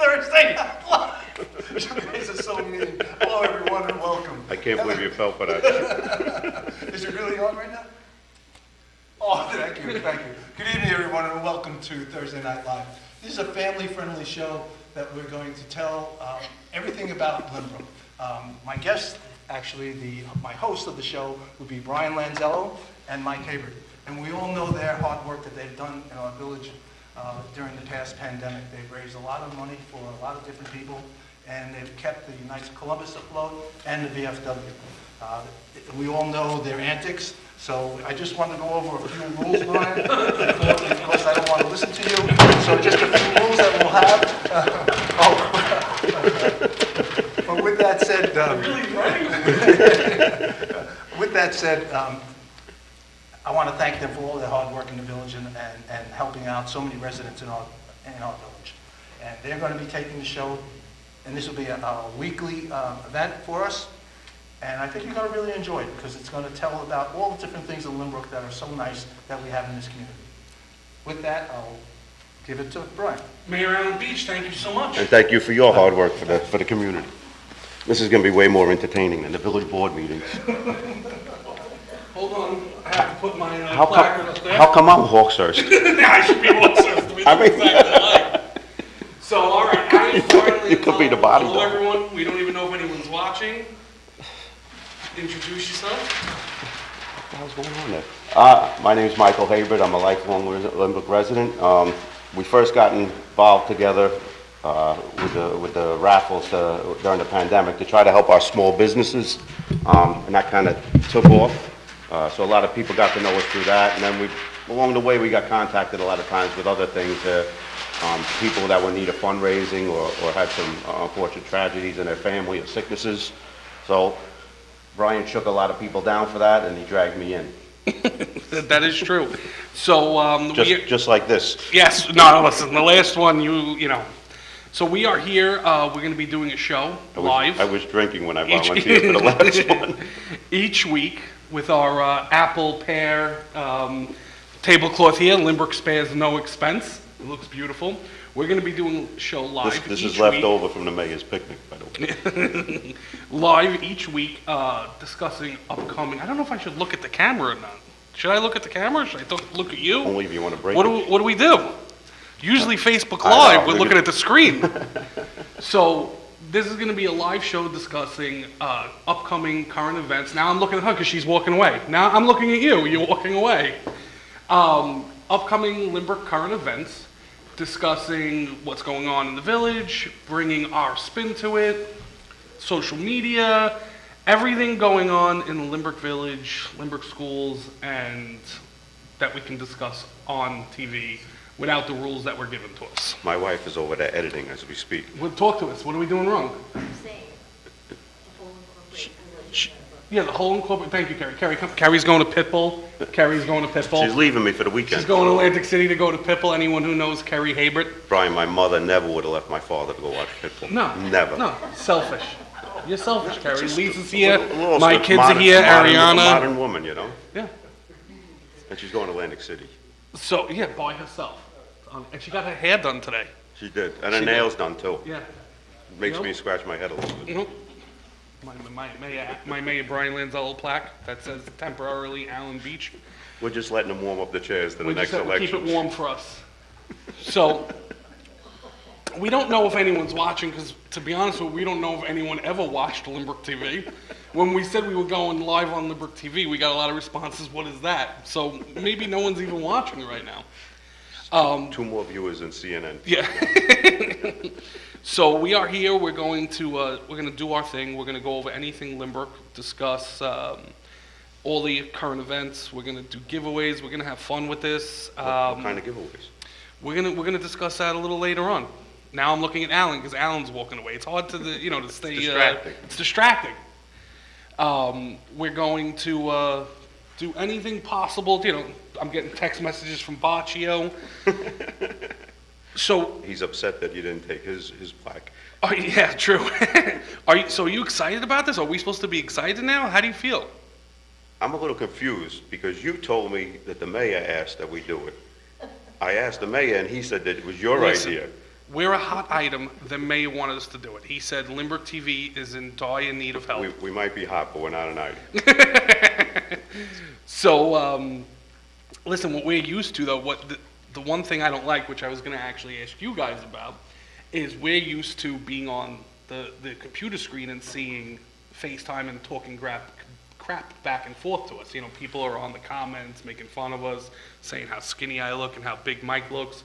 Thursday night live. You guys are so mean. Hello, everyone, and welcome. I can't believe you felt for that. Is it really on right now? Oh, thank you, thank you. Good evening, everyone, and welcome to Thursday Night Live. This is a family-friendly show that we're going to tell um, everything about Lynbrook. Um, my guest, actually, the my host of the show would be Brian Lanzello and Mike Haber, and we all know their hard work that they've done in our village uh, during the past pandemic. They've raised a lot of money for a lot of different people, and they've kept the Knights of Columbus afloat and the VFW. Uh, We all know their antics, so I just want to go over a few rules, Brian. Of course, I don't want to listen to you, so just a few rules that we'll have. Oh. But with that said, um, with that said, um, I want to thank them for all their hard work in the village and, and and helping out so many residents in our, in our village. And they're going to be taking the show, and this will be a, a weekly, um, event for us. And I think you're going to really enjoy it, because it's going to tell about all the different things in Lynbrook that are so nice that we have in this community. With that, I'll give it to Brian. Mayor Alan Beach, thank you so much. And thank you for your hard work for the, for the community. This is gonna be way more entertaining than the village board meetings. Hold on, I have to put my How uh, placard come, up there. how come I'm Hawkshurst? I should be to be I mean- alike. So, all right, I am finally. It could be the body Hello, double. everyone. We don't even know if anyone's watching. Introduce yourself. What the hell's going on there? Uh, my name's Michael Habert, I'm a lifelong Lynbrook resident. Um, we first got involved together, uh, with the, with the raffles, uh, during the pandemic to try to help our small businesses, um, and that kinda took off. Uh, so a lot of people got to know us through that, and then we, along the way, we got contacted a lot of times with other things, uh, um, people that were in need of fundraising or, or had some uh, unfortunate tragedies in their family or sicknesses. So Brian shook a lot of people down for that, and he dragged me in. That is true. So, um, Just, we, just like this. yes, no, listen, the last one, you, you know. So we are here, uh, we're gonna be doing a show, I was- live. I was drinking when I volunteered for the last one. each week with our uh, apple pear um, tablecloth here. Lynbrook spares no expense. It looks beautiful. We're going to be doing a show live. This, this is left week, over from the mayor's picnic, by the way. Live each week, uh, discussing upcoming. I don't know if I should look at the camera or not. Should I look at the camera? Should I look at you? Only if you want to break What do, we- what do we do? Usually Facebook Live, we're looking at the screen. So this is gonna be a live show discussing, uh, upcoming current events. Now I'm looking at her because she's walking away. Now I'm looking at you, you're walking away. Um, upcoming Lynbrook current events, discussing what's going on in the village, bringing our spin to it, social media, everything going on in the Lynbrook Village, Lynbrook schools, and that we can discuss on TV without the rules that were given to us. My wife is over there editing as we speak. Well, talk to us. What are we doing wrong? saying the whole Yeah, the whole incorporate. Thank you, Carrie. Carrie, come. Carrie's going to Pitbull. Carrie's going to Pitbull. She's leaving me for the weekend. She's going to Atlantic City to go to Pitbull. Anyone who knows Carrie Habert? Brian, my mother never would have left my father to go watch Pitbull. No. Never. No. Selfish. You're selfish, Carrie. Just Lisa's a here. little- a little My sort of kids are here. modern- Ariana. Modern woman, you know? Yeah. And she's going to Atlantic City. So yeah, by herself. Um, and she got her hair done today. She did. And her She did. nails done too. Yeah. Makes Yep. me scratch my head a little bit. Mhm. My, my, mayor, my mayor Brian Lanzello plaque that says temporarily Alan Beach. We're just letting them warm up the chairs to the We next have to keep election. it warm for us. So, we don't know if anyone's watching, because to be honest with you, we don't know if anyone ever watched Lynbrook TV. When we said we were going live on Lynbrook TV, we got a lot of responses, what is that? So maybe no one's even watching right now. Um, Two more viewers than CNN. yeah. so we are here. We're going to uh, we're going to do our thing. We're going to go over anything Lynbrook, discuss um, all the current events. We're going to do giveaways. We're going to have fun with this. What Um, kind of giveaways? we're gonna we're gonna discuss that a little later on. Now I'm looking at Alan because Alan's walking away. It's hard to the, you know to stay. uh, distracting. it's distracting. Um, we're going to uh, do anything possible. You know, I'm getting text messages from Baccio. so, He's upset that you didn't take his, his plaque. oh, yeah, true. are you so? Are you excited about this? Are we supposed to be excited now? How do you feel? I'm a little confused because you told me that the mayor asked that we do it. I asked the mayor and he said that it was your Listen, idea. we're a hot item, the mayor wanted us to do it. He said Lynbrook TV is in dire need of help. We, we might be hot, but we're not an item. So, um, listen, what we're used to though, what the, the one thing I don't like, which I was gonna actually ask you guys about, is we're used to being on the, the computer screen and seeing FaceTime and talking crap, crap back and forth to us. You know, people are on the comments making fun of us, saying how skinny I look and how big Mike looks.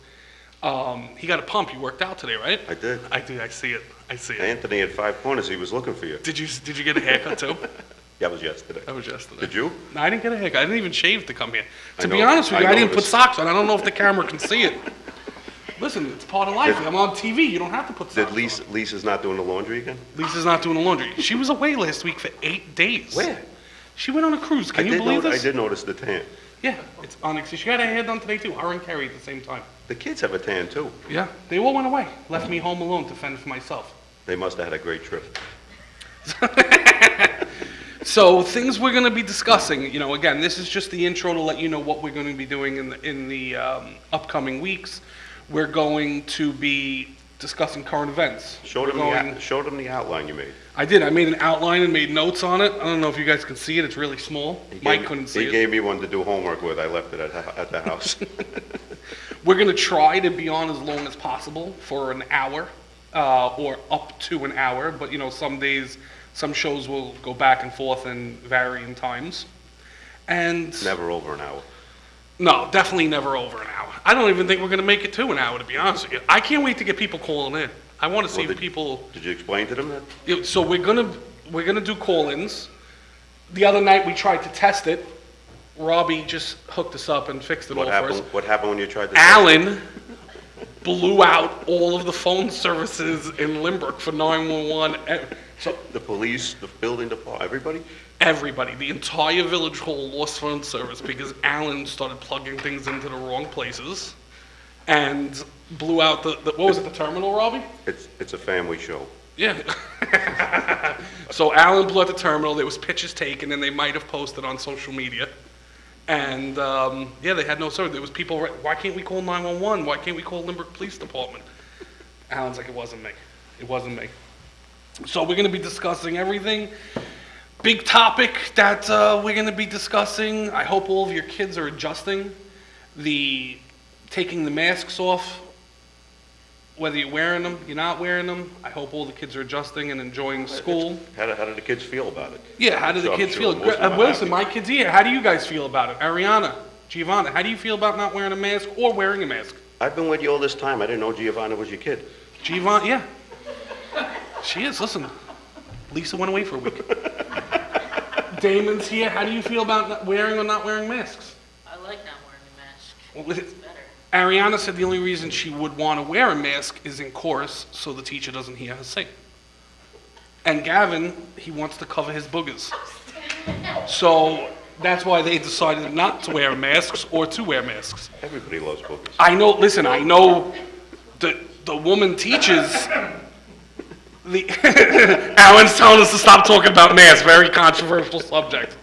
Um, he got a pump. You worked out today, right? I did. I do. I see it. I see it. Anthony had five corners, he was looking for you. Did you did you get a haircut too? That was yesterday. That was yesterday. Did you? No, I didn't get a haircut. I didn't even shave to come here. I To be know- honest with you, I didn't put noticed. socks on. I don't know if the camera can see it. Listen, it's part of life. I'm on TV. You don't have to put socks Did on. Lisa, Lisa's not doing the laundry again? Lisa's not doing the laundry. She was away last week for eight days. Where? She went on a cruise. I Can you did believe this? I did notice the tan. Yeah, it's Onyx. She got her hair done today too. Her and Carrie at the same time. The kids have a tan too. Yeah, they all went away. Left me home alone to fend for myself. They must have had a great trip. So things we're going to be discussing, you know, again, this is just the intro to let you know what we're going to be doing in the, in the um, upcoming weeks. We're going to be discussing current events. Show We're them, the, going- out- show them the outline you made. I did. I made an outline and made notes on it. I don't know if you guys can see it. It's really small. He Mike gave- couldn't see He it. gave me one to do homework with, I left it at, at the house. We're going to try to be on as long as possible for an hour uh, or up to an hour, but you know, some days, some shows will go back and forth in varying times. And Never over an hour. no, definitely never over an hour. I don't even think we're going to make it to an hour, to be honest with you. I can't wait to get people calling in. I want to see Well, if people. Did you explain to them that? Yeah, So we're gonna we're gonna do call-ins. The other night we tried to test it. Robbie just hooked us up and fixed it What all for happened, us. what happened when you tried to? Alan blew out all of the phone services in Lynbrook for 911. So The police, the building department, everybody? everybody, the entire village hall lost phone service because Alan started plugging things into the wrong places and blew out the, the what was it, the terminal, Robbie? It's, it's a family show. Yeah. so Alan blew out the terminal. There was pictures taken, and they might have posted on social media. And um, yeah, they had no service. There was people. right- Why can't we call 911? Why can't we call Lynbrook Police Department? Alan's like, it wasn't me. It wasn't me. So we're going to be discussing everything. Big topic that uh, we're going to be discussing. I hope all of your kids are adjusting. The taking the masks off whether you're wearing them, you're not wearing them, I hope all the kids are adjusting and enjoying school. How did, how did the kids feel about it? Yeah, how do the So I'm kids sure feel? most of them Uh, are well, Listen, happy. my kids here, how do you guys feel about it? Ariana, Giovanna, how do you feel about not wearing a mask or wearing a mask? I've been with you all this time, I didn't know Giovanna was your kid. Giovanna, yeah. She is, listen, Lisa went away for a week. Damon's here, how do you feel about not wearing or not wearing masks? I like not wearing a mask. Well, li- It's better. Ariana said the only reason she would want to wear a mask is in chorus so the teacher doesn't hear her sing. And Gavin, he wants to cover his boogers. So that's why they decided not to wear masks or to wear masks. Everybody loves bookies. I know, listen, I know the, the woman teaches. The Alan's telling us to stop talking about masks, very controversial subject.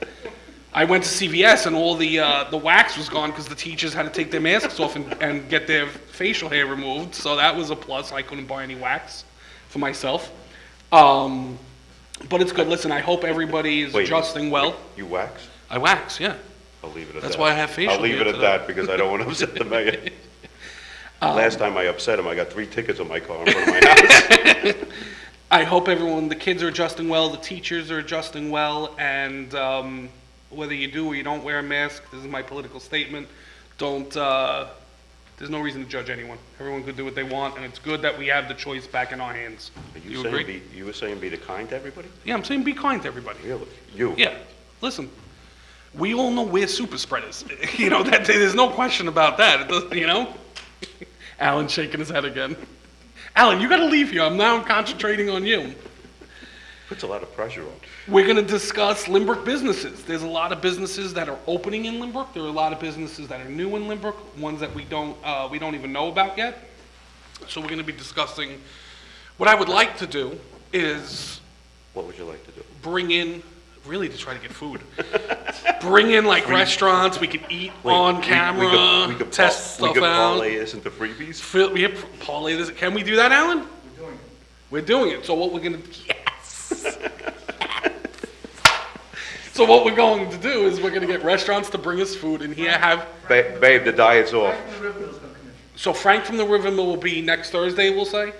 I went to CVS and all the, uh, the wax was gone because the teachers had to take their masks off and, and get their facial hair removed, so that was a plus. I couldn't buy any wax for myself. Um, but it's good. Listen, I hope everybody is Wait, adjusting well. You wax? I wax, yeah. I'll leave it at that. That's why I have facial I'll leave hair it at today. that because I don't want to upset the mayor. Um, Last time I upset him, I got three tickets on my car in front of my house. I hope everyone, the kids are adjusting well, the teachers are adjusting well, and um, whether you do or you don't wear a mask, this is my political statement. Don't. Uh, there's no reason to judge anyone. Everyone could do what they want, and it's good that we have the choice back in our hands. Are You you saying agree? be, you were saying be the kind to everybody? Yeah, I'm saying be kind to everybody. Really? You? Yeah, listen. We all know we're super spreaders. you know that there's no question about that. You know. Alan shaking his head again. Alan, you got to leave here. I'm now concentrating on you. Puts a lot of pressure on. We're going to discuss Lynbrook businesses. There's a lot of businesses that are opening in Lynbrook. There are a lot of businesses that are new in Lynbrook, ones that we don't, uh, we don't even know about yet. So we're going to be discussing, what I would like to do is What would you like to do? bring in really to try to get food. Bring in like restaurants, we could eat Wait, on we- we camera, could- we could test par- stuff We could out. parlay this into freebies? Fill, we have parlay this. Can we do that, Alan? We're doing it. We're doing it. So what we're gonna yes. so what we're going to do is we're gonna get restaurants to bring us food, and here have. Ba- Babe, the diet's off. So Frank from the River Mill will be next Thursday. We'll say.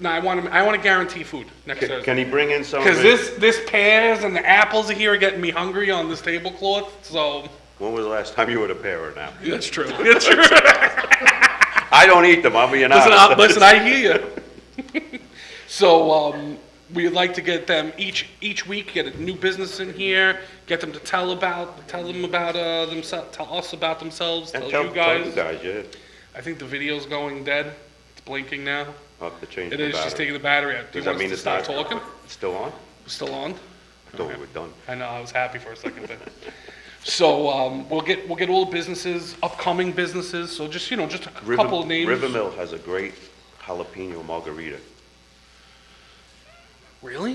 No, I want him. I want to guarantee food next Can Thursday. can he bring in some of Because his, this this pears and the apples here are getting me hungry on this tablecloth. So when was the last time you were a pair now? that's true. That's true. I don't eat them, I'm being Listen, honest. I, listen, I hear you. so um, we'd like to get them each each week, get a new business in here, get them to tell about, tell them about uh, themselves, tell us about themselves, And tell, tell, you tell guys. you guys, yeah, I think the video's going dead. It's blinking now. I'll have to change It the is just battery. taking the battery out. Do Does you that want us mean to it's not- talking? It's Still on? Still on? I thought we were done. I know. I was happy for a second there. So um, we'll get we'll get all the businesses, upcoming businesses. So just you know, just a River- couple of names. River Mill has a great jalapeno margarita. Really?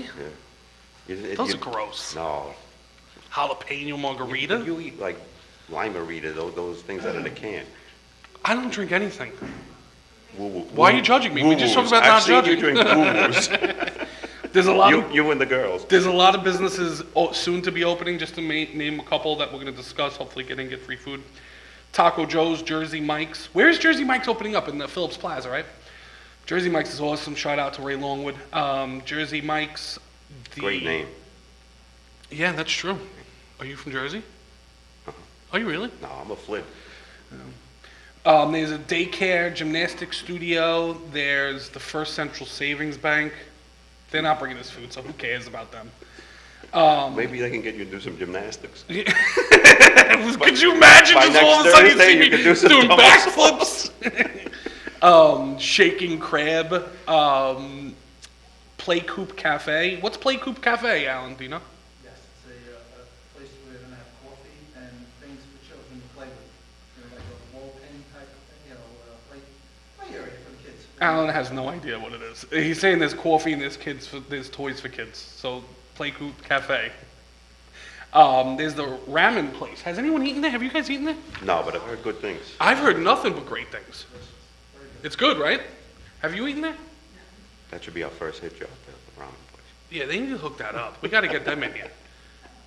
Yeah. It- Those you- are gross. No. Jalapeno margarita. You eat like Lime-A-Rita, those, those things that are in a can. I don't drink anything. Woo- woo- Why are you judging me? We just talked about not I've seen you judging. woo-woos. There's a lot You, of you and the girls. there's a lot of businesses soon to be opening. Just to ma- name a couple that we're going to discuss. Hopefully, getting get free food. Taco Joe's, Jersey Mike's. Where's Jersey Mike's opening up in the Phillips Plaza, right? Jersey Mike's is awesome. Shout out to Ray Longwood. Um, Jersey Mike's. The, Great name. Yeah, that's true. Are you from Jersey? Are you really? No, I'm a flip. Um, there's a daycare, gymnastics studio. There's the First Central Savings Bank. They're not bringing us food, so who cares about them? Maybe they can get you to do some gymnastics. Could you imagine by just all of a next sudden Thursday, see you me could do some doing backflips? um, shaking crab. Um, Play Coop Cafe. What's Play Coop Cafe, Alan? Do you know? Yes, it's a, uh, a place where we're gonna have coffee and things for children to play with. You know, like a ball pin type of thing, you know, uh, play, play area for the kids. Alan has no idea what it is. He's saying there's coffee and there's kids for, there's toys for kids. So Play Coop Cafe. Um, there's the ramen place. Has anyone eaten there? Have you guys eaten there? No, but I've heard good things. I've heard nothing but great things. It's good, right? Have you eaten there? That should be our first hit job, there, the ramen place. Yeah, they need to hook that up. We got to get them in here.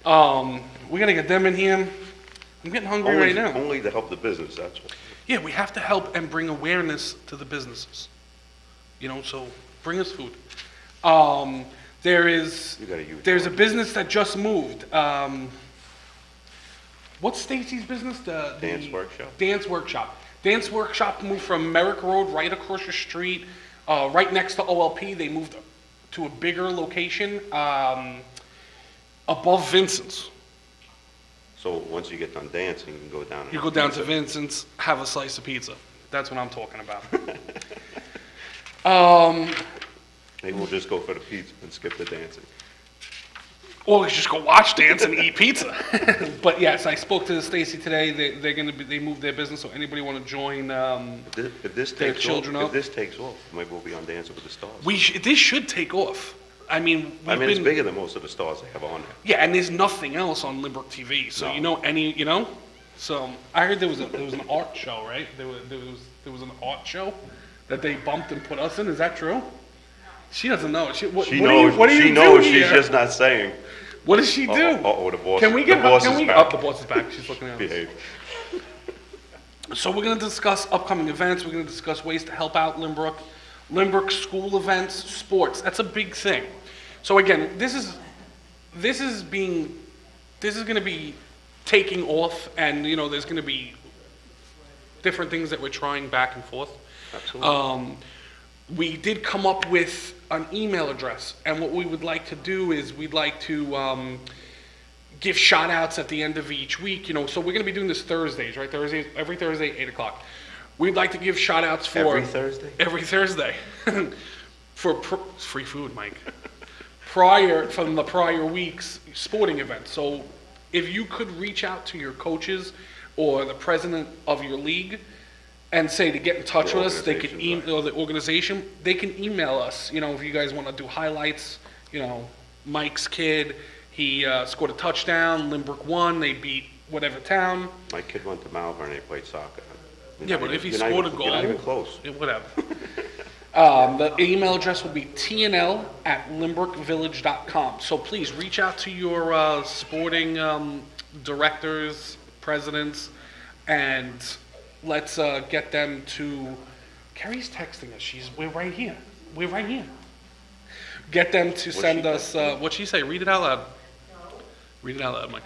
Um, we got to get them in here. I'm getting hungry Only, right now. only to help the business, that's all. Yeah, we have to help and bring awareness to the businesses. You know, so bring us food. Um, there is, You use there's a business that just moved. Um, what's Stacy's business? The, the Dance Workshop. Dance Workshop. Dance Workshop moved from Merrick Road right across the street, uh, right next to OLP. They moved to a bigger location um, above Vincent's. So once you get done dancing, you can go down and. You go down to Vincent's, have a slice of pizza. That's what I'm talking about. um, Maybe we'll just go for the pizza and skip the dancing. or we just go watch dance and eat pizza. but yes, I spoke to Stacy today. They, they're going to be, they moved their business. So anybody want to join? Um, If this, if this Their takes children off, up. if this takes off, maybe we'll be on Dancing with the Stars. we sh- this should take off. I mean, we've I mean, it's been- bigger than most of the stars they have on there. Yeah, and there's nothing else on Lynbrook TV. So No. you know any, you know. So I heard there was a, there was an art show, right? There was there was there was an art show that they bumped and put us in. Is that true? She doesn't know. She, what, She what do you- knows, what do you she do knows, she's here? just not saying. What does she do? Uh-oh, uh-oh, the boss- Can we the get boss Can is we? back. Oh, the boss is back. She's looking at us. Behave. So we're going to discuss upcoming events. We're going to discuss ways to help out Lynbrook, Lynbrook school events, sports. That's a big thing. So again, this is this is being this is going to be taking off, and you know there's going to be different things that we're trying back and forth. Absolutely. Um, we did come up with an email address, and what we would like to do is we'd like to um, give shout outs at the end of each week. You know, so we're going to be doing this Thursdays, right? Thursdays, every Thursday, 8 o'clock. We'd like to give shout outs for. Every Thursday? Every Thursday. for pr- free food, Mike. prior, from the prior week's sporting event. So if you could reach out to your coaches or the president of your league and say to get in touch The with us, they could organization, email, or the organization, they can email us, you know, if you guys want to do highlights, you know, Mike's kid, He uh, scored a touchdown. Lynbrook won. They beat whatever town. My kid went to Malverne, they played soccer. You're Yeah, not but even- if he you're not scored a even- goal, You're not even close. yeah, whatever. um, the email address will be tnl at lynbrookvillage.com. So please reach out to your uh, sporting um, directors, presidents, and let's uh, get them to. Carrie's texting us. She's we're right here. We're right here. Get them to send us. Uh, what'd she say? Read it out loud. Read it out loud, Mike.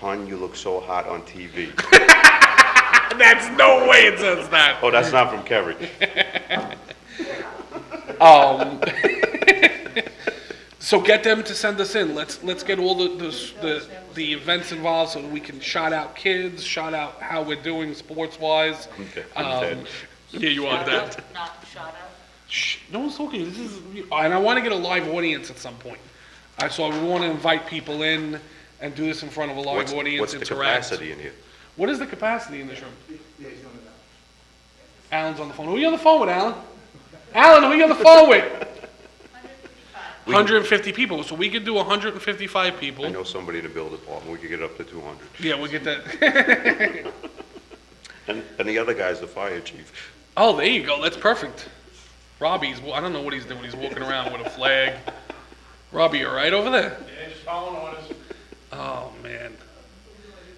Hon, you look so hot on TV. That's no way it says that. Oh, that's not from Carrie. Um, so get them to send us in. Let's let's get all the the, the the events involved so that we can shout out kids, shout out how we're doing sports wise. Okay, I'm yeah, you are Shout that. Not shout out. Shh, no one's talking. This is, and I want to get a live audience at some point. Uh, so we want to invite people in and do this in front of a live What's, audience. what's the interact. capacity in here? What is the capacity in this room? Alan's on the phone. Who are you on the phone with, Alan? Alan, who are you on the phone with? 150 people. So we could do 155 people. I know somebody in the building department, we could get up to 200. Yeah, we'll get that. And, and the other guy's the fire chief. oh, there you go. That's perfect. Robbie's. I don't know what he's doing. He's walking around with a flag. Robbie, you all right over there? Yeah, just following orders. Oh man,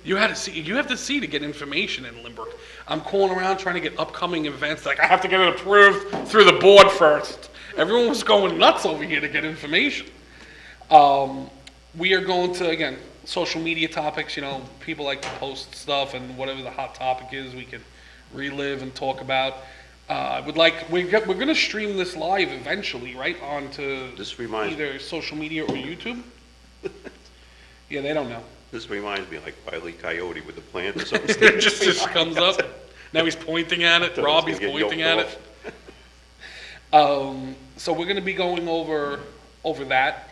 you had to see. You have to see to get information in Lynbrook. I'm calling around trying to get upcoming events. Like I have to get it approved through the board first. Everyone was going nuts over here to get information. Um, we are going to again social media topics. You know, people like to post stuff and whatever the hot topic is, we can relive and talk about. Uh, I would like we're go- we're going to stream this live eventually, right, onto This reminds- either social media or YouTube. yeah, they don't know. This reminds me like Wile E. Coyote with the plant or something. it just, just comes up. Now he's pointing at it. Thought it was Robbie's pointing at it. Um, so we're going to be going over over that.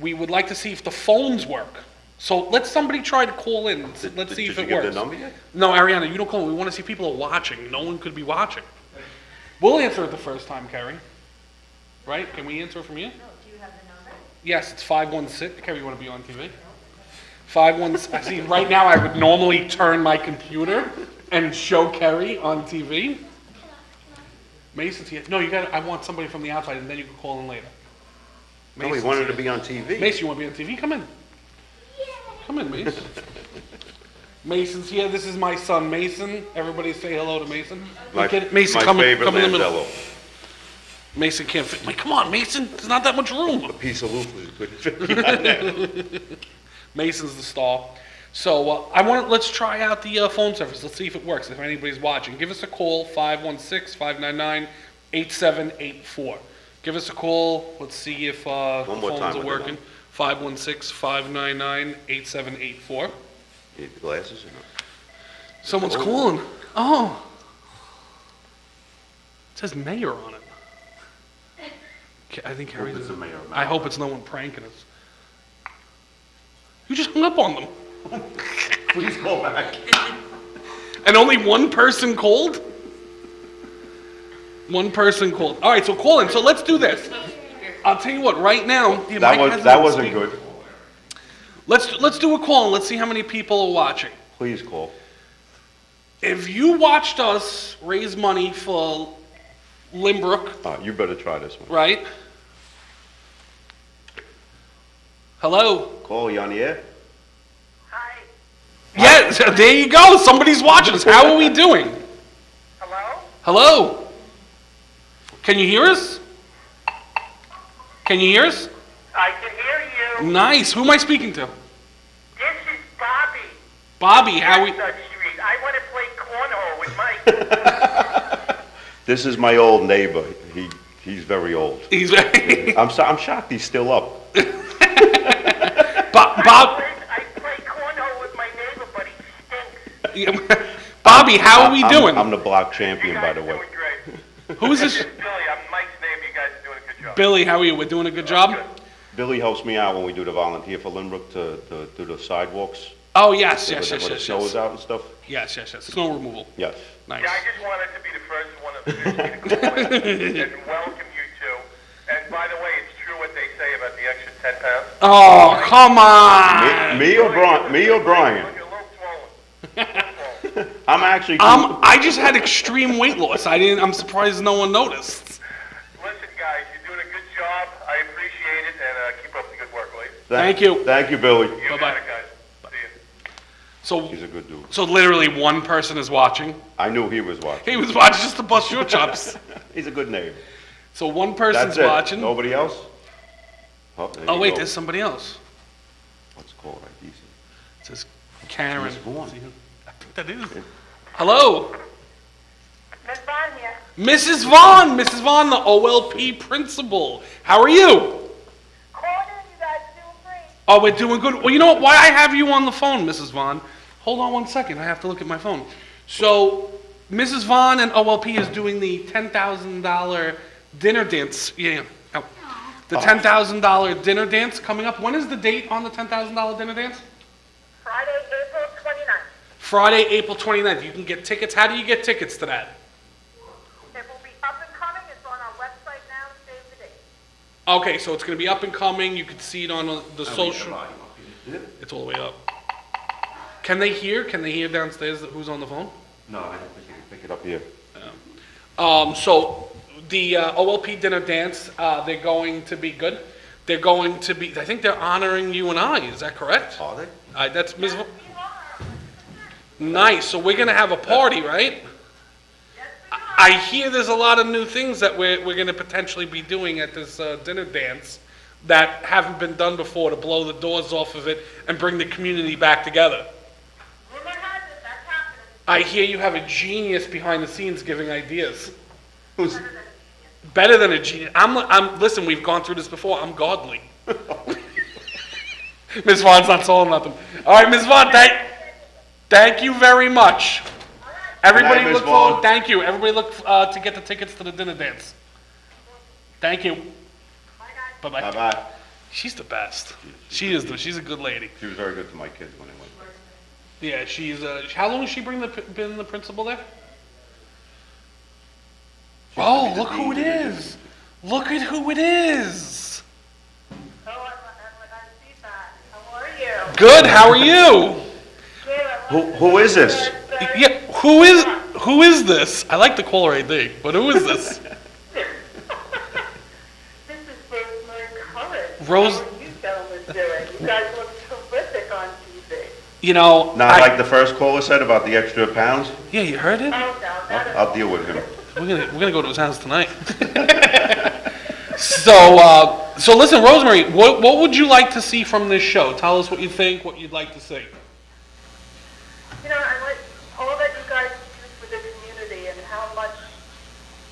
We would like to see if the phones work. So let somebody try to call in. Let's did- see if did it you give works. the number yet? No, Ariana, you don't call. We want to see people are watching. No one could be watching. We'll answer it the first time, Carrie. Right? Can we answer from you? No, do you have the number? Yes, it's five one six. Carrie, you want to be on TV? Five one. I see. Right now, I would normally turn my computer and show Carrie on TV. Mason's here. No, you got. I want somebody from the outside, and then you can call in later. No, he Mason's wanted to be on TV. Mason, you want to be on TV? Come in. Come in, Mason. Mason's here. This is my son, Mason. Everybody say hello to Mason. My, Mason, my come in. favorite Come in the middle. Mason can't fit. Like, come on, Mason. There's not that much room. A piece of loofah couldn't fit behind there. Mason's the star. So uh, I want let's try out the uh, phone service. Let's see if it works. If anybody's watching, give us a call 516-599-8784. Give us a call. Let's see if uh, One the more phones time are with the working. 516-599-8784. You need glasses or not? Someone's Oh. calling. Oh. It says mayor on it. Ca- I think Harry's. it's the mayor I hope it's no one pranking us. You just hung up on them. Please call back. And only one person called? One person called. All right, so call in. So let's do this. I'll tell you what, right now. yeah, That was, that wasn't speaking. good. Let's, let's do a call and let's see how many people are watching. Please call. If you watched us raise money for Limbrook, Uh, you better try this one. right? Hello? Call, you on the air? Hi. Yes, there you go. Somebody's watching us. How are we doing? Hello? Hello? Can you hear us? Can you hear us? I can hear you. Nice. Who am I speaking to? This is Bobby. Bobby, how are we? Chestnut Street. I want to play cornhole with Mike. This is my old neighbor. He, he's very old. He's very. I'm, so, I'm shocked he's still up. Bobby, how are we I'm- doing? I'm the block champion, by the are way. doing great. Who is This this? Billy. I'm Mike's neighbor. You guys are doing a good job. Billy, how are you? We're doing a good job? Billy helps me out when we do the volunteer for Lynbrook to, to do the sidewalks. Oh, yes, when yes, the- yes, when the yes, snow is yes. out and stuff. Yes, yes, yes. Snow removal. Yes. Nice. Yeah, I just wanted to be the first one of 50 to call and welcome you two. And by the way, it's true what they say about the extra 10 pounds. Oh, come on. Me- Me or Brian, me or Brian? Looking a little. A little swollen. I'm actually, Um, I just had extreme weight loss. I didn't, I'm surprised no one noticed. Listen, guys, you're doing a good job. I appreciate it, and uh, keep up the good work, ladies. Thank you. Thank you, Billy. You Bye-bye. it, guys. So, He's a good dude. so literally one person is watching. I knew he was watching. He was watching just to bust your chops. He's a good name. So one person's That's it. watching. Nobody else? Oh, Oh wait, go. there's somebody else. What's it called? I decent. It says Karen. Miss Vaughn. I think that is. Hello, Miss Vaughn here. Mrs. Vaughn. Mrs. Vaughn, the OLP principal. How are you? Call you guys are doing great. Oh, we're doing good. Well, you know what? Why I have you on the phone, Mrs. Vaughn? Hold on one second. I have to look at my phone. So, Mrs. Vaughn and OLP is doing the ten thousand dollar dinner dance. Yeah. Oh. The oh. ten thousand dollar dinner dance coming up. When is the date on the ten thousand dollar dinner dance? Friday, April 29th. Friday, April 29th. You can get tickets. How do you get tickets to that? It will be up and coming. It's on our website now. Save the date. Okay, so it's going to be up and coming. You can see it on uh, the social. It's all the way up. Can they hear? Can they hear downstairs who's on the phone? No, I don't think you can pick it up here. Um, so the uh, OLP dinner dance, uh, they're going to be good. They're going to be. I think they're honoring you and I. Is that correct? Are they? Uh, that's Ms. Vo- Nice. So we're gonna have a party, right? I hear there's a lot of new things that we're we're gonna potentially be doing at this uh, dinner dance that haven't been done before to blow the doors off of it and bring the community back together. Rumor has it that's happening. I hear you have a genius behind the scenes giving ideas. Who's, Better than a genius. I'm, I'm, listen, we've gone through this before. I'm godly. Ms. Vaughn's not sold nothing. All right, Ms. Vaughn, thank, thank you very much. Everybody Good night, Ms. look forward, Vaughn. thank you. Everybody look, uh, to get the tickets to the dinner dance. Thank you. Bye-bye. bye-bye. She's the best. She is, the- she's a good lady. She was very good to my kids when they went. Yeah, she's, uh, how long has she been the, been the principal there? Oh, look who it is. Look at who it is. Oh, I, I, I. How are you? Good, how are you? Good. I Who, who is this? this. Yeah, who is, who is this? I like the caller ID, but who is this? This is Rosemary Curran. Rose- How are you gentlemen doing? You guys look terrific on TV. You know, Not I- like the first caller said about the extra pounds? yeah, you heard it? Oh, no. I'll, I'll deal with him. We're gonna, we're gonna go to his house tonight. So, uh, so listen, Rosemary, what, what would you like to see from this show? Tell us what you think, what you'd like to see. You know, I like all that you guys do for the community and how much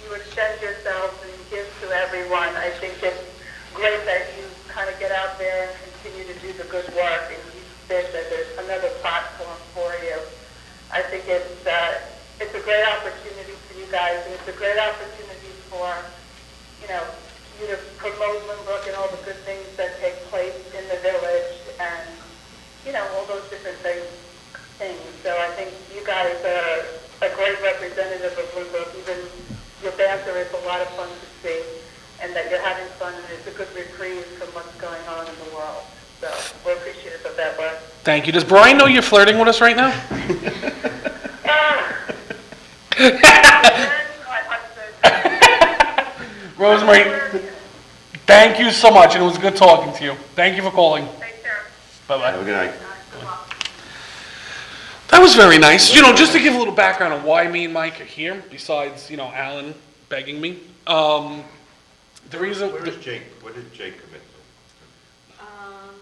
you extend yourselves and give to everyone. I think it's great that you kind of get out there and continue to do the good work and you think that there's another platform for you. I think it's, uh, it's a great opportunity for you guys and it's a great opportunity for, you know, you to promote Lynbrook and all the good things that take place in the village and, you know, all those different things things. So I think you guys are a great representative of Lynbrook. Even your banter is a lot of fun to see, and that you're having fun, and it's a good reprieve from what's going on in the world. So we're appreciative of that work. Thank you. Does Brian know you're flirting with us right now? My husband. Rosemary, thank you so much, and it was good talking to you. Thank you for calling. Take care. Bye-bye. Have a good night. Good luck. That was very nice. You know, just to give a little background on why me and Mike are here, besides, you know, Alan begging me. Um, the reason, Where is Jake? Where did Jake commit to? Um,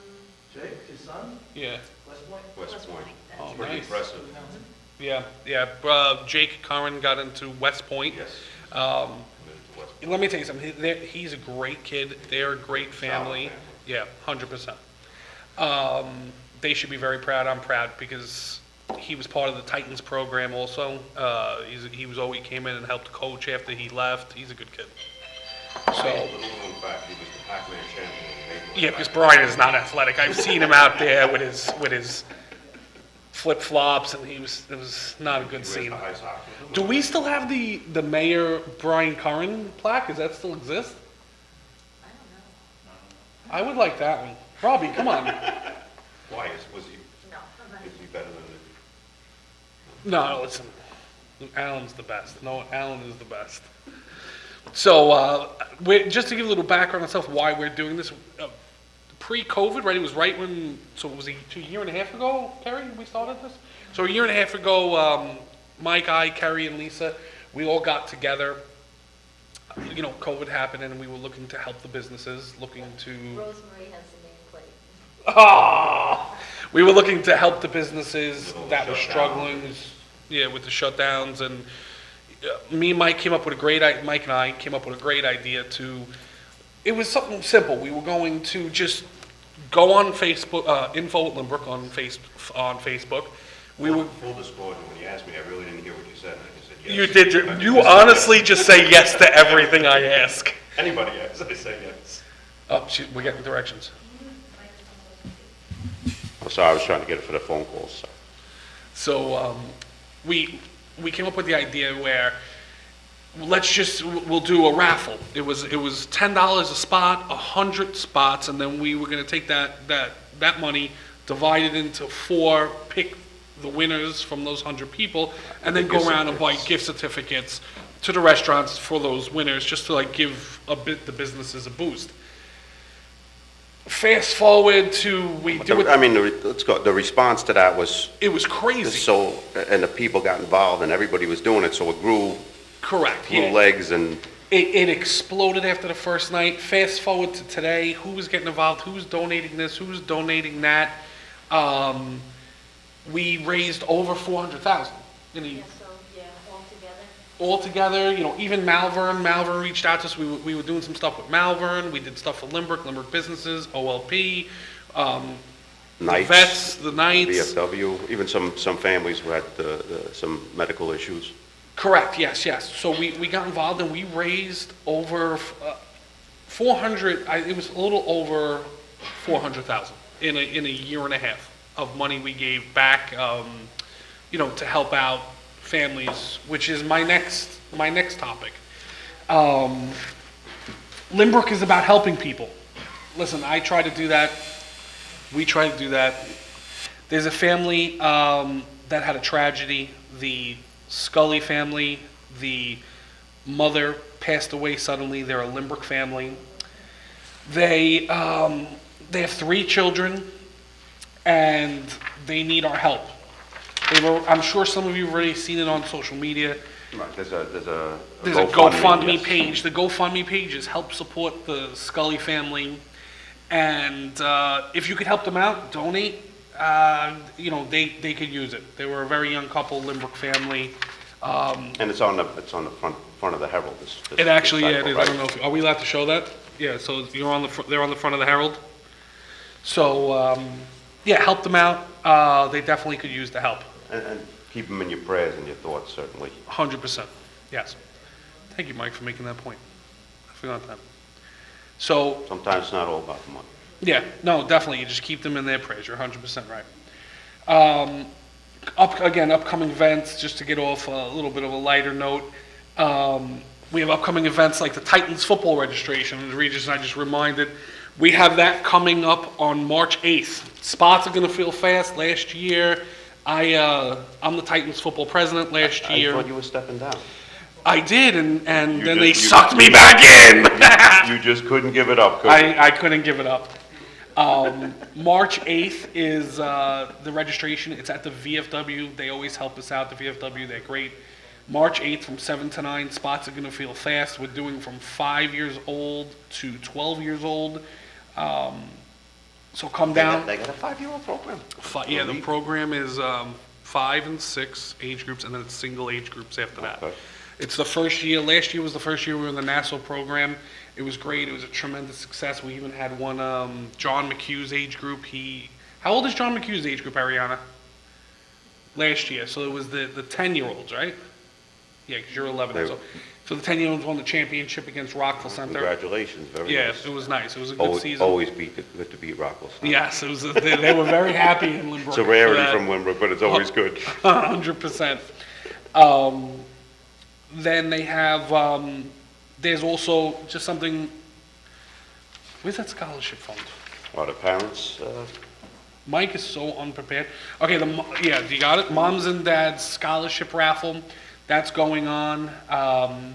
Jake, his son, yeah, West Point? West Point. Oh, Pretty nice. impressive. yeah, yeah. Uh, Jake Curran got into West Point. Yes. Um, Committed to West let me tell you something. He- He's a great kid. They're a great family. family. Yeah, hundred percent. Um, they should be very proud. I'm proud because he was part of the Titans program also. Uh, he's, he was always came in and helped coach after he left. He's a good kid. So. Little known fact, he was the Pac-Man champion. in Major League Yeah, because Brian is not athletic. I've seen him out there with his with his flip flops, and he was it was not a good He scene. the ice hockey. Do we still have the the Mayor Brian Curran plaque? Does that still exist? I don't know. I would like that one. Robbie, come on. Why, is, was he, No. is he better than No, listen, Alan's the best. No, Alan is the best. So, uh, we just to give a little background on stuff, why we're doing this, uh, pre-COVID, right, it was right when, so it was a a year and a half ago, Carrie, we started this? So a year and a half ago, um, Mike, I, Carrie, and Lisa, we all got together. You know, COVID happened, and we were looking to help the businesses, looking to. Rosemary has the nameplate. Ah, we were looking to help the businesses that were struggling, yeah, with the shutdowns, and uh, me and Mike came up with a great, i- Mike and I came up with a great idea to, it was something simple, we were going to just go on Facebook, uh, Info at Lynbrook on Face, on Facebook. We were, Full disclosure, when you asked me, I really didn't hear what you said, and I just said yes. you did, your- I you just- honestly just say yes to everything I ask. Anybody asks, I say yes. Oh, shoot, we're getting directions. I'm I was trying to get it for the phone calls, so. So um, we we came up with the idea where let's just we'll do a raffle. It was it was ten dollars a spot, a hundred spots, and then we were going to take that that that money, divide it into four, pick the winners from those hundred people, and then go around and buy gift certificates to the restaurants for those winners, just to like give a bit the businesses a boost. Fast forward to we do I it. mean, the re- let's go, the response to that was It was crazy. so, and the people got involved and everybody was doing it, so it grew, Correct. grew yeah. legs and It, it exploded after the first night. Fast forward to today, who was getting involved? Who was donating this? Who was donating that? Um, we raised over four hundred thousand. Yeah, so, yeah, all together. All together, you know, even Malverne, Malverne reached out to us. We were, we were doing some stuff with Malverne. We did stuff for Lynbrook, Lynbrook businesses, OLP, um, the nights. vets, the Knights. VFW, even some, some families who had uh, uh, some medical issues. Correct, yes, yes. So we, we got involved and we raised over uh, 400, I- it was a little over 400,000 in a, in a year and a half of money we gave back, um, you know, to help out families, which is my next, my next topic. Um, Lynbrook is about helping people. Listen, I try to do that. We try to do that. There's a family um, that had a tragedy. The Scully family, the mother passed away suddenly. They're a Lynbrook family. They um, they have three children, and they need our help. They were, I'm sure some of you have already seen it on social media. Right, there's a, there's a. There's a GoFundMe yes. page. The GoFundMe pages help support the Scully family. And uh, if you could help them out, donate, uh, you know, they, they could use it. They were a very young couple, Lynbrook family. Um, And it's on the, it's on the front, front of the Herald, this. this- It actually, this yeah, it is. I don't know if, are we allowed to show that? Yeah, so you're on the, fr- they're on the front of the Herald. So, um, yeah, help them out. Uh, They definitely could use the help. And, and keep them in your prayers and your thoughts, certainly. Hundred percent, yes. Thank you, Mike, for making that point. I forgot that. So, Sometimes it's not all about the money. yeah, no, definitely, you just keep them in their prayers, you're hundred percent right. Um, up, again, upcoming events, just to get off a little bit of a lighter note. Um, we have upcoming events like the Titans football registration, and Regis and I just reminded, we have that coming up on March eighth. Spots are gonna fill fast, last year, I, uh, I'm the Titans football president last I year. thought you were stepping down. I did, and, and You then just- they you- sucked me back in. You just couldn't give it up, could you? I, I couldn't give it up. Um, March 8th is uh, the registration. It's at the VFW. They always help us out, the VFW. They're great. March 8th from 7 to 9. Spots are going to feel fast. We're doing from 5 years old to 12 years old. Um, so come They got- down. They got a five-year-old program. Fi- Yeah, the program is um, five and six age groups, and then it's single age groups after that. Okay. It's the first year, last year was the first year we were in the Nassau program. It was great, it was a tremendous success. We even had one, um, John McHugh's age group, he, how old is John McHugh's age group, Ariana? Last year, so it was the, the ten-year-olds, right? Yeah, because you're eleven, They- so, so the ten-year-olds won the championship against Rockville Center. Congratulations, very Yeah, nice. it was nice, it was a good Always, season. always beat, the- good to beat Rockville. Center. Yes, it was, they, they were very happy in Lynbrook. It's a for rarity that. from Wimber, but it's always good. hundred percent. Um, then they have, um, there's also just something, where's that scholarship fund? Are the parents, uh, Mike is so unprepared. Okay, the, mo- yeah, you got it? Moms and dads scholarship raffle, that's going on. Um,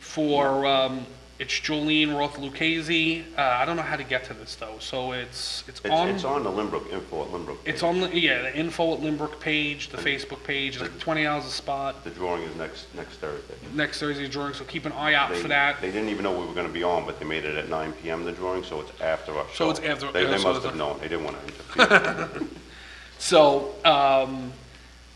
for, um, it's Jolene Roth Lucchese. Uh, I don't know how to get to this though, so it's, it's it's, on. it's on the Lynbrook, info at Lynbrook. It's on the, yeah, the info at Lynbrook page, the Facebook page, like twenty hours a spot. The drawing is next, next Thursday. Next Thursday drawing, so keep an eye out They- for that. They didn't even know we were gonna be on, but they made it at nine PM, the drawing, so it's after our show. So it's after- They, yeah, they so must it's have a- known, they didn't wanna interfere. So, um,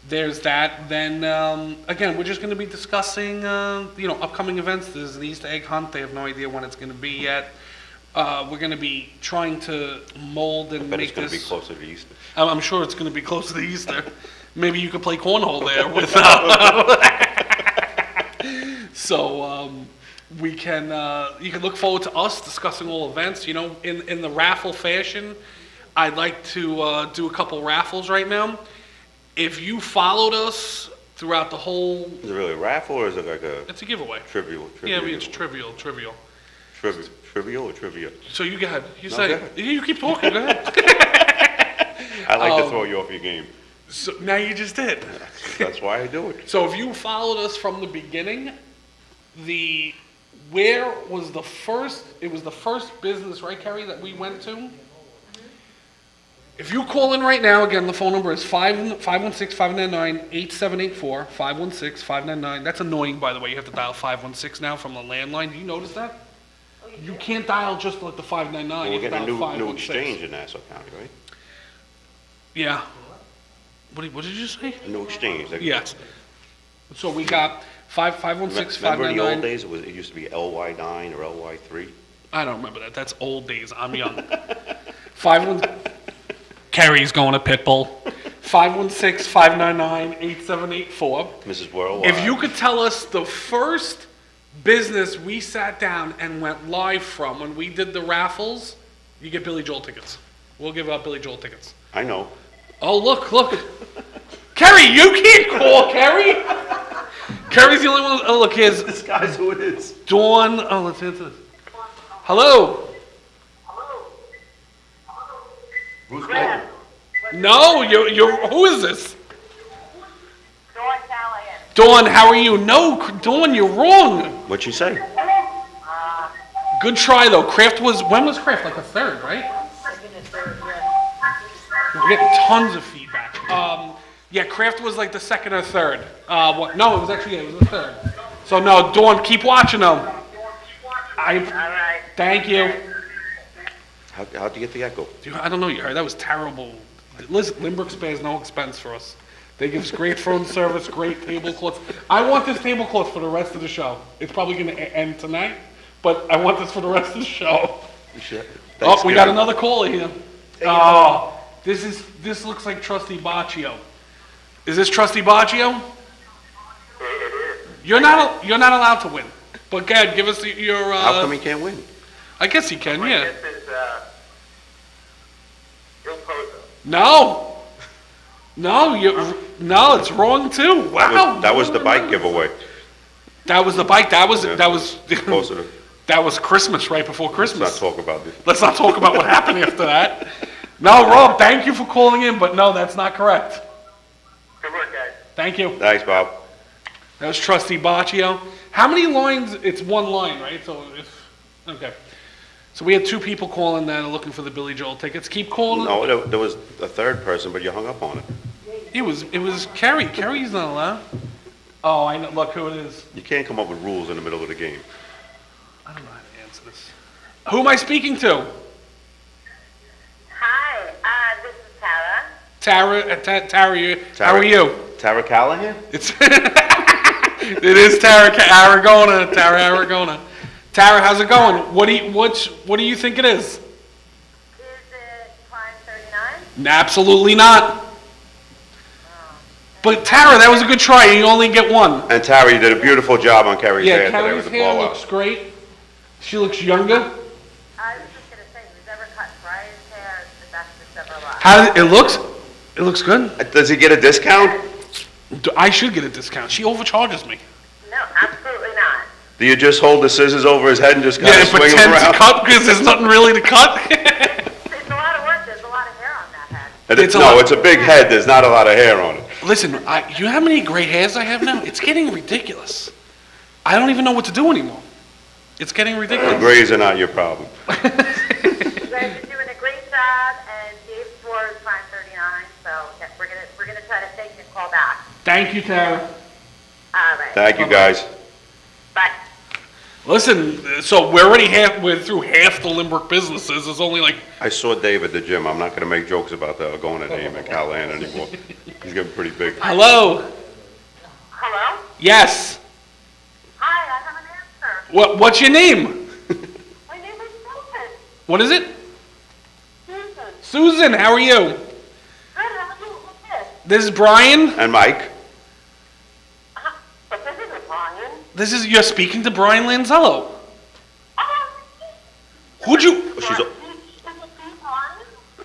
there's that. Then, um, again, we're just gonna be discussing, uh, you know, upcoming events. There's an Easter egg hunt. They have no idea when it's gonna be yet. Uh, we're gonna be trying to mold and But it's make gonna be this. closer to Easter. I'm, I'm sure it's gonna be close to Easter. Maybe you could play cornhole there with, uh, So, um, we can, uh, you can look forward to us discussing all events, you know, in, in the raffle fashion. I'd like to, uh, do a couple raffles right now. If you followed us throughout the whole, Is it really a raffle or is it like a it's a giveaway. trivial, Yeah, I trivial? mean, it's trivial, trivial. Trivial, trivial or trivia? So you got, you No, say, ahead. you keep talking, go ahead. I like Um, to throw you off your game. So, now you just did. That's why I do it. So if you followed us from the beginning, the, where was the first, it was the first business, right, Carrie, that we went to? If you call in right now, again, the phone number is five, 516-599-8784, 516-599, that's annoying, by the way, you have to dial five one six now from the landline, do you notice that? You can't dial just like the five nine nine, Well, you we're have to dial a new, new exchange in Nassau County, right? Yeah. What did, what did you say? A new exchange. Yes. So we got five, five one six, five Remember in the old days, it was, it used to be LY nine or LY three? I don't remember that. That's old days. I'm young. Five one. Carrie's going to Pitbull. Five one six five nine nine eight seven eight four. Mrs. Worldwide. If you could tell us the first business we sat down and went live from when we did the raffles, you get Billy Joel tickets. We'll give out Billy Joel tickets. I know. Oh, look, look. Carrie, you can't call, Carrie. Carrie's the only one. Oh, look, here's This guy's who it is. Dawn. Oh, let's answer this. Hello. Who's calling? No, you, you. Who is this? Dawn Callahan. Dawn, how are you? No, Dawn, you're wrong. What'd she say? Good try though. Kraft was when was Kraft? Like a third, right? Third, yeah. We're getting tons of feedback. Um, yeah, Kraft was like the second or third. Uh, what? No, it was actually yeah, it was the third. So no, Dawn, keep watching them. I All right. thank you. How, how'd you get the echo? Dude, I don't know. You heard that was terrible. Listen, Lynbrook spares no expense for us. They give us great phone service, great tablecloths. I want this tablecloth for the rest of the show. It's probably going to end tonight, but I want this for the rest of the show. You Oh, we got another caller here. Oh, this is this looks like Trusty Baccio. Is this Trusty Baccio? You're not you're not allowed to win. But Gad, give us your. Uh, How come he can't win? I guess he can. Yeah. This is, Bill Pozo. No. No, you. No, it's wrong too. Wow. That was the bike giveaway. That was the bike. That was Yeah. that was Closer to, that was Christmas, right before Christmas. let's not talk about this. Let's not talk about what happened after that. No, Rob, thank you for calling in, but no, that's not correct. Good work, guys. Thank you. Thanks, Bob. That was Trusty Baccio. How many lines? It's one line, right? So if, okay. So we had two people calling that are looking for the Billy Joel tickets. Keep calling. No, there, there was a third person, but you hung up on it. It was, it was Carrie. Carrie's not allowed. Oh, I know, look who it is. You can't come up with rules in the middle of the game. I don't know how to answer this. Who am I speaking to? Hi, uh, this is Tara. Tara, uh, Ta- Tara, you, how Tara- are you? Tara Callahan? It's, it is Tara Ca- Aragona, Tara Aragona. Tara, how's it going? What do you, what's, what do you think it is? Is it Prime 39? Absolutely not. Oh, but Tara, that was a good try, you only get one. And Tara, you did a beautiful job on Carrie's Yeah, hair today Carrie's with the hair looks great. She looks younger. I was just gonna say, who's ever cut Brian's hair is the bestest ever alive. How, it looks, it looks good. Does he get a discount? I should get a discount. She overcharges me. No, absolutely not. Do you just hold the scissors over his head and just kind Yeah, of and swing him pretend to around? cut because there's nothing really to cut. And It's it's, a lot of hair on that head. no, lot. it's a big head, there's not a lot of hair on it. Listen, I, you know how many gray hairs I have now? It's getting ridiculous. I don't even know what to do anymore. It's getting The ridiculous. grays are not your problem. You guys are doing a great job, and Dave's floor is five thirty-nine, so yeah, we're gonna, we're gonna try to take your call back. Thank you, Tara. All right. Thank you, guys. Bye. Listen, so we're already half, we're through half the Lynbrook businesses. There's only like, I saw Dave at the gym, I'm not gonna make jokes about that, going to Dave McCallahan anymore. He's getting pretty big. hello? Hello? Yes. Hi, I have an answer. What, what's your name? My name is Susan. What is it? Susan. Susan, how are you? Good, how are you? What's this? This is Brian. And Mike, This is, you're speaking to Brian Lanzello. Oh, Who'd you, oh, she's, a- is it B.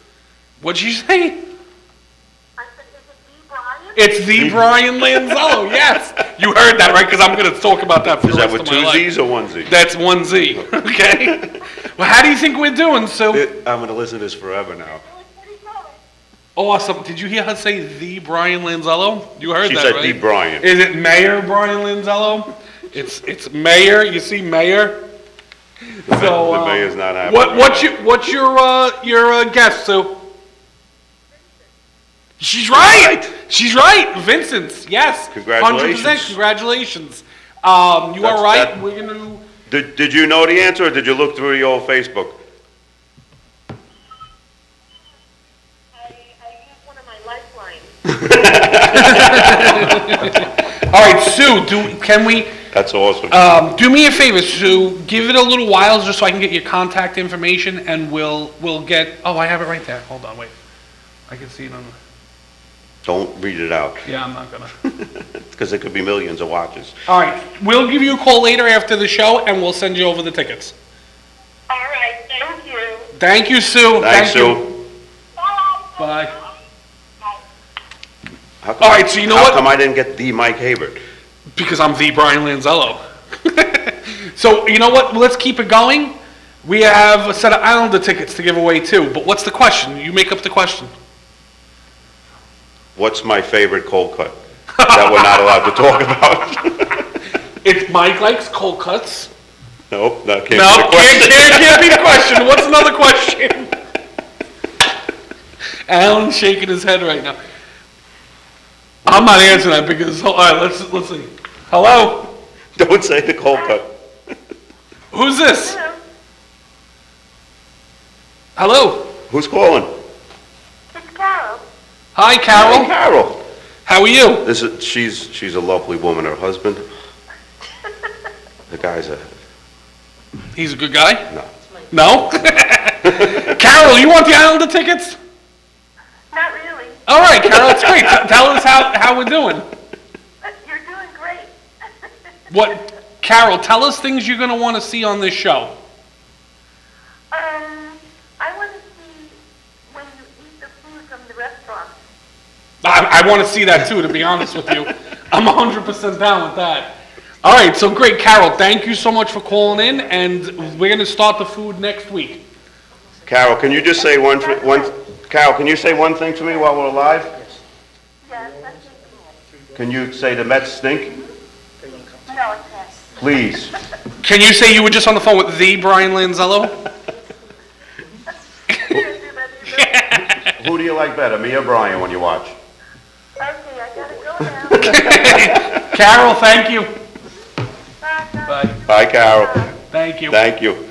What'd you say? I said, is it B. Brian? It's the Brian Lanzello, yes. You heard that, right? Because I'm going to talk about that for is the that rest with of my two life. Z's or one Z? That's one Z, okay? Well, how do you think we're doing, Sue? It- I'm gonna listen to this forever now. It was pretty. Awesome. Did you hear her say the Brian Lanzello? You heard She that, said right? the Brian. Is it Mayor Brian Lanzello? It's it's Mayor. You see, Mayor. So The uh, mayor's not happy What what's your what's your uh, your uh, guess, Sue? She's right. She's right. Vincent's. Yes. Congratulations. 100%. Congratulations. Um, you are right. that- We're gonna. Did, did you know the answer, or did you look through the old Facebook? I, I used one of my lifelines. All right, Sue. Do can we? That's awesome. Um, do me a favor, Sue. Give it a little while just so I can get your contact information, and we'll we'll get. Oh, I have it right there. Hold on, wait. I can see it on. the Don't read it out, Yeah, I'm not gonna. because there could be millions of watches. All right, we'll give you a call later after the show, and we'll send you over the tickets. All right, thank you. Thank you, Sue. Thanks, Thank you. Sue. Bye. Bye. How come- All right, so you know How what? come I didn't get the Mike Habert? Because I'm the Brian Lanzello. so you know what? Let's keep it going. We have a set of Islander tickets to give away too. But what's the question? You make up the question. What's my favorite cold cut? That we're not allowed to talk about? It's Mike likes cold cuts. Nope, that can't be No, the can't, question. can't, can't be the question. What's another question? Alan's shaking his head right now. I'm not answering that because, all right, let's, let's see. Hello? Don't say the cold cut. Who's this? Hello, Hello? Who's calling? it's Carol. Hi, Hey, Carol. Carol. How are you? This is, she's, she's a lovely woman. Her husband, the guy's a, He's a good guy? no. No? Carol, you want the Islander tickets? Not really, All right, Carol, it's great. T- Tell us how, how we're doing. but you're doing great. What, Carol, tell us things you're gonna wanna see on this show. Um, I want to see when you eat the food from the restaurant. I, I want to see that too, to be honest with you. I'm 100% down with that. All right, so great, Carol. Thank you so much for calling in, and we're gonna start the food next week. Carol, can you just say one, th- one, Carol, can you say one thing to me while we're alive? Yes, that's. Can you say the Mets stink? No, it's not. Please. Can you say you were just on the phone with the Brian Lanzello? Who do you like better, me or Brian, when you watch? Okay, I gotta go now. Carol, thank you. Bye. Bye. Bye, Carol. Thank you. Thank you.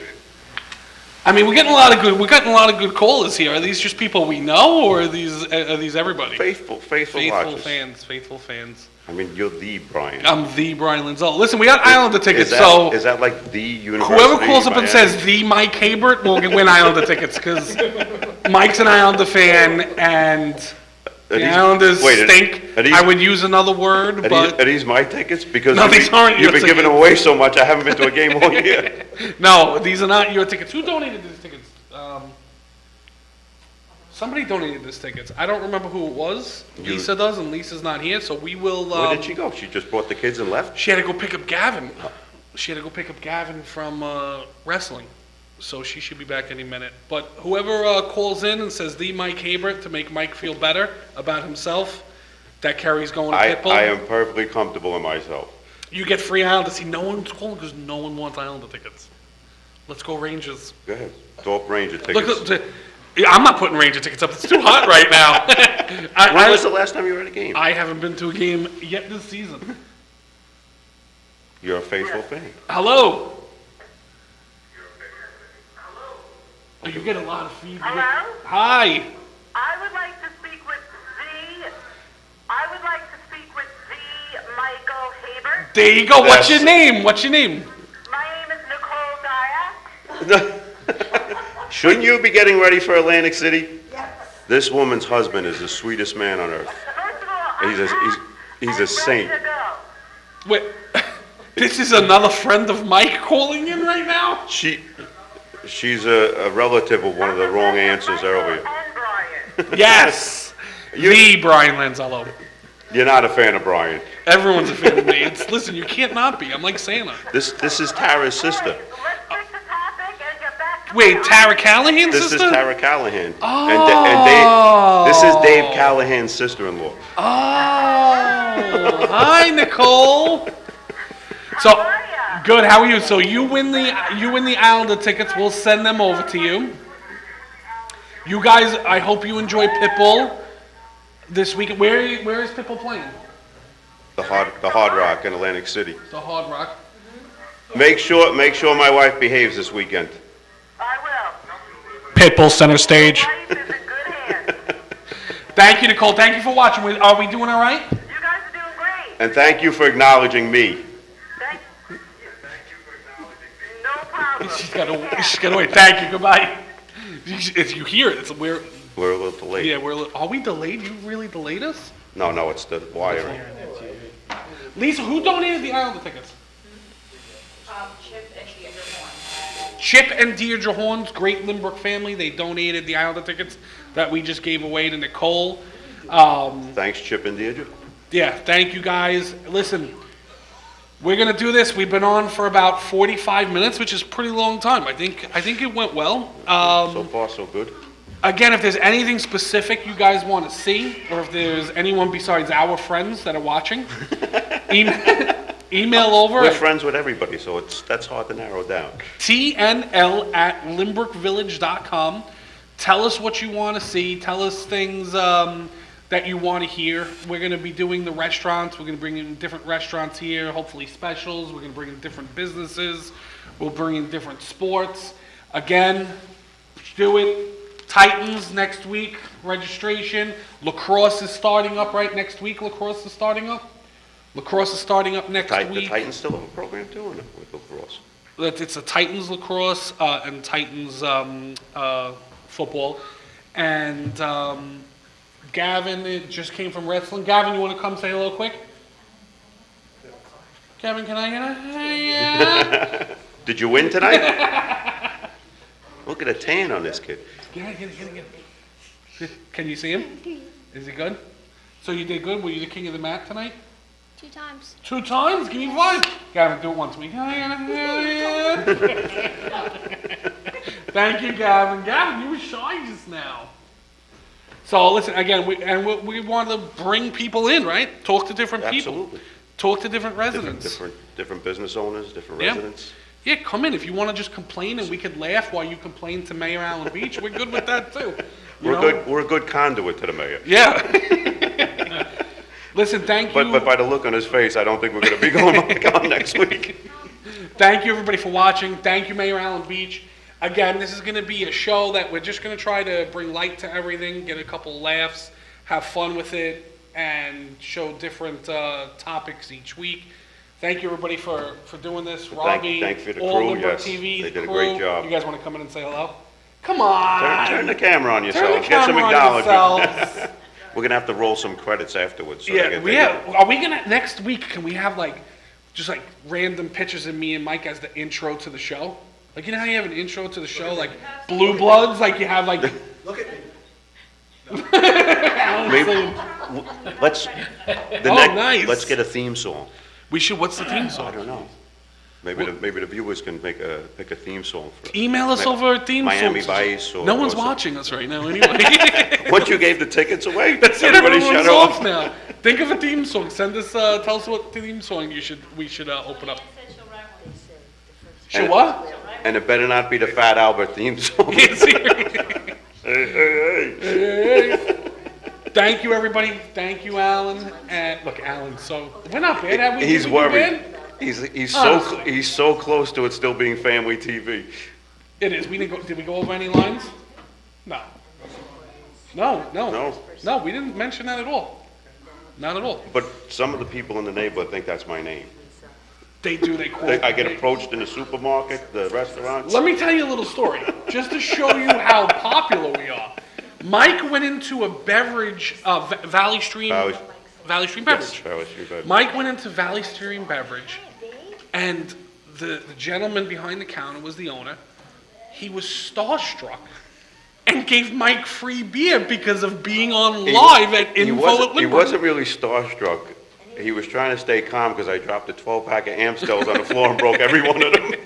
I mean, we're getting a lot of good. We're getting a lot of good callers here. Are these just people we know, or are these are these everybody? Faithful, faithful Faithful watchers. fans. Faithful fans. I mean, you're the Brian. I'm the Brian Lanzello. Listen, we got Islander tickets, Is that, so. is that like the university? Whoever calls up and Miami? says the Mike Habert will win Islander tickets because Mike's an Islander fan and Are the these- Islanders wait, are- stink. Are these, I would use another word, are these, but are these my tickets? Because No, you've these been- aren't your You've been giving tickets. away so much, I haven't been to a game all year. no, these are not your tickets. Who donated these tickets? Um, somebody donated these tickets. I don't remember who it was. You- Lisa does, and Lisa's not here, so we will. Where Um, did she go? She just brought the kids and left? She had to go pick up Gavin. She had to go pick up Gavin from uh, wrestling. so she should be back any minute. But whoever uh, calls in and says the Mike Habert to make Mike feel better about himself, that Carrie's going to I, Pitbull. I am perfectly comfortable in myself. You get free Islander. See, no one's calling because no one wants Islander tickets. Let's go Rangers. Go ahead. Thorpe Ranger Look, tickets. yeah, I'm not putting Ranger tickets up. It's too hot right now. I, When I- was the last time you were at a game? I haven't been to a game yet this season. You're a faithful fan. Hello. Oh, you get a lot of feedback. Hello? Hi. I would like to speak with the, I would like to speak with the Michael Haber. There you go. What's your Yes. name? What's your name? My name is Nicole Dyak. Shouldn't you be getting ready for Atlantic City? Yes. This woman's husband is the sweetest man on earth. First of all, He's a- I'm he's- he's a saint. ready to go. Wait. This is another friend of Mike calling in right now. She, she's a, a relative of one of the wrong answers Michael earlier. And Brian. Yes. the Brian Lanzello. You're not a fan of Brian. Everyone's a fan of me. It's listen. You can't not be. I'm like Santa. This, this is Tara's sister. Wait. Tara Callahan's This is? Tara Callahan. And, Da- and Dave, this is Oh. Dave Callahan's sister-in-law. Oh, hi Nicole. So How are ya? good. How are you? So you win the you win the Islander tickets. We'll send them over to you. You guys, I hope you enjoy Pitbull this week. Where where is Pitbull playing? The Hard, the Hard Rock in Atlantic City. The Hard Rock. Make sure, make sure my wife behaves this weekend. I will. Pitbull center stage. Life is in good hands. Thank you, Nicole. Thank you for watching. We- Are we doing all right? You guys are doing great. And thank you for acknowledging me. Thank you. For acknowledging me. No problem. She's got to. She's got to wait. Thank you. Goodbye. If you hear it, it's we're We're a little delayed. yeah we're. Little, Are we delayed? You really delayed us? No, no, it's the wiring. Lisa, who donated the Islander tickets? Um, Chip and Deirdre Horn. Chip and Deirdre Horns, great Lynbrook family, they donated the Islander tickets that we just gave away to Nicole. Um, Thanks, Chip and Deirdre. yeah, thank you guys. Listen, we're gonna do this. We've been on for about 45 minutes, which is a pretty long time. I think I think it went well. Um, So far, so good. again, if there's anything specific you guys want to see, or if there's anyone besides our friends that are watching, email, email over. We're friends with everybody, so it's, that's hard to narrow down. TNL at lynbrookvillage.com. Tell us what you want to see. Tell us things um, that you want to hear. We're going to be doing the restaurants. We're going to bring in different restaurants here, hopefully specials. We're going to bring in different businesses. We'll bring in different sports. Again, do it. Titans next week, registration. Lacrosse is starting up right next week. Lacrosse is starting up. Lacrosse is starting up next Tit- The week. Titans still have a program too, or no, with lacrosse? that it's a Titans lacrosse uh, and Titans um, uh, football. And um, Gavin it just came from wrestling. Gavin, you want to come say hello quick? Gavin, can I get a hey? Did you win tonight? Look at the tan on this kid. Get it, get it, get it, get it. Can you see him? Is he good? So you did good? Were you the king of the mat tonight? Two times. Two times? Give me five. Gavin, do it once. We. Thank you, Gavin. Gavin, you were shy just now. So listen again, we, and we, we want to bring people in, right? Talk to different people. Absolutely. Talk to different Different, residents. different, different business owners, different Yeah. residents. Yeah, come in if you want to just complain, and we could laugh while you complain to Mayor Alan Beach. We're good with that too. You We're know? good, we're a good conduit to the mayor. Yeah. listen, thank you. But, but by the look on his face, I don't think we're gonna be going back on next week. Thank you, everybody, for watching. Thank you, Mayor Alan Beach. Again, this is going to be a show that we're just going to try to bring light to everything, get a couple laughs, have fun with it, and show different uh, topics each week. Thank you, everybody, for, for doing this. Robbie, thank you to the all crew, Limber yes. TV, They the did a great crew. job. You guys want to come in and say hello? Come on. Turn, turn the camera on Turn yourself. the Get some on acknowledgement. yourselves. We're gonna have to roll some credits afterwards. so they Yeah, can we take have, are we gonna, next week, can we have like, just like random pictures of me and Mike as the intro to the show? Like, you know how you have an intro to the show, like Blue Bloods, like you have like, Look at me. Alan's Maybe- saying- w- Let's, the Oh, next, nice. let's get a theme song. we should, what's the theme song? I don't know. Maybe the, maybe the viewers can make a, pick a theme song for. Email us over a theme Miami songs. Vice or. No one's or some- watching us right now anyway. Once you gave the tickets away, That's it, everybody everyone's shut off off. now. Think of a theme song. Send us, uh, tell us what theme song you should, we should, uh, open up. Should And- what? And it better not be the Fat Albert theme song. Hey, Hey, hey. Thank you, everybody. Thank you, Alan. And, look, Alan, so, we're not bad. Have we- He's we worried. bad? He's, he's so, cl- he's so close to it still being family TV. It is. We didn't go, did we go over any lines? No. No, no. No. No, we didn't mention that at all. Not at all. But some of the people in the neighborhood think that's my name. They do, they quote. They- I get they- approached in the supermarket, the restaurants. Let me tell you a little story, just to show you how popular we are. Mike went into a beverage, uh, Va- Valley Stream, Valley- Valley Stream Yes, Beverage. Charlie, you bet. Mike went into Valley Stream Beverage, and the, the gentleman behind the counter was the owner. He was starstruck and gave Mike free beer because of being on He- live at he Info wasn't- at He wasn't really starstruck. He was trying to stay calm because I dropped a 12-pack of Amstels on the floor and broke every one of them.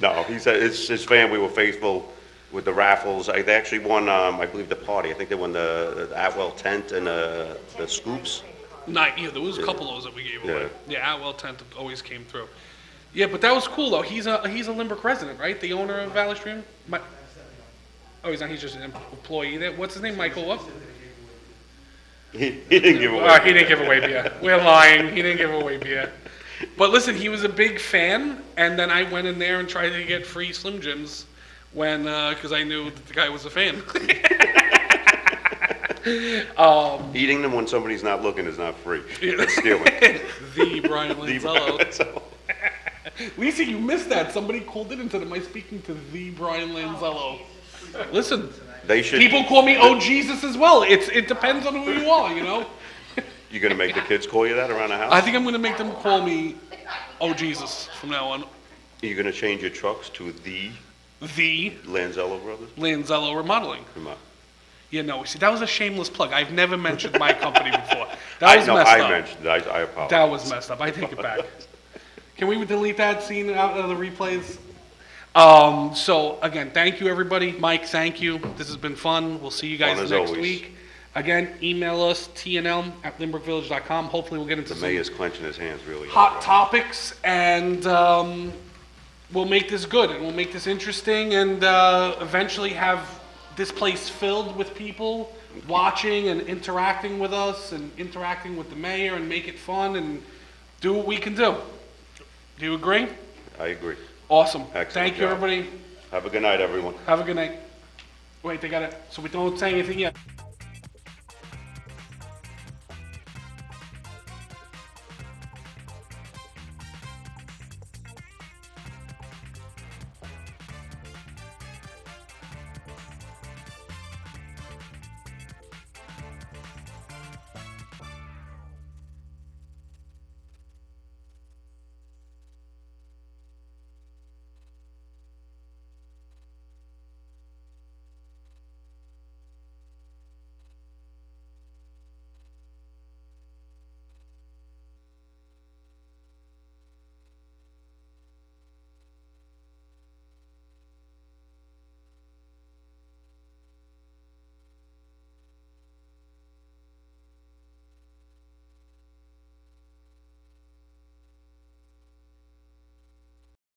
No, he said his, his family were faithful with the raffles. I- They actually won, um, I believe, the party. I think they won the the Atwell tent and uh, the scoops. Night, yeah, there was a couple of those that we gave away. Yeah. Atwell Tent always came through. Yeah, but that was cool though. He's a he's a Lynbrook resident, right? The owner of Valley Stream. Mi- oh, he's not. He's just an employee there. What's his name? Michael what? He he didn't give away. Oh, he didn't give away beer. We're lying. He didn't give away beer. But listen, he was a big fan, and then I went in there and tried to get free Slim Jims when uh, because I knew that the guy was a fan. Um, Eating them when somebody's not looking is not free. It's stealing. the Brian Lanzello. So- Lisa, you missed that. Somebody called in and said, "Am I speaking to the Brian Lanzello?" Oh, Listen, They should. people call me "Oh Jesus" as well. It's it depends on who you are, you know. You gonna make the kids call you that around the house? I think I'm gonna make them call me "Oh Jesus" from now on. Are you gonna change your trucks to the The Lanzello brothers? Lanzello Remodeling. Come on. Yeah, no, see, that was a shameless plug. I've never mentioned my company before. That was I, no, messed I up. mentioned it. I, I apologize. That was messed up. I take it back. Can we delete that scene out of the replays? Um, so again, thank you everybody. Mike, thank you. This has been fun. We'll see you guys next always. week. Again, email us tnl at lynbrookvillage.com. Hopefully, we'll get into The some mayor's clenching his hands really. hot topics and um, we'll make this good and we'll make this interesting and uh, eventually have this place filled with people watching and interacting with us and interacting with the mayor and make it fun and do what we can do. Do you agree? I agree. Awesome. Excellent Thank you, job. everybody. Have a good night, everyone. Have a good night. Wait, they got it. So we don't say anything yet.